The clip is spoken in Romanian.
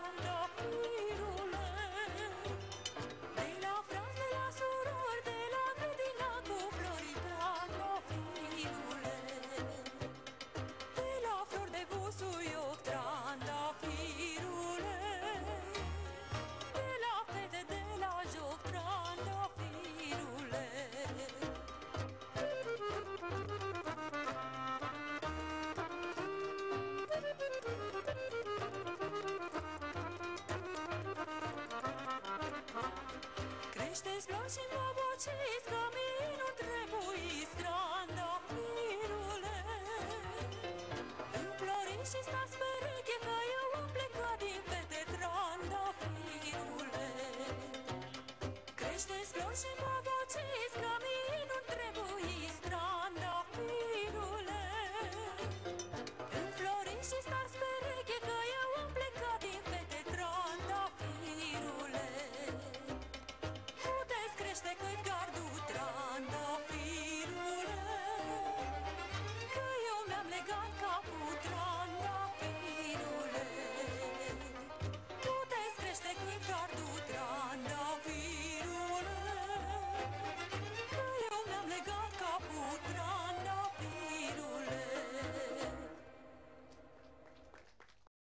wonder. Creșteți flori și mă bociți Că mie nu trebuie Strandafirule Înfloriți și stați pereche Că eu am plecat din fete Trandafirule Creșteți flori și mă bociți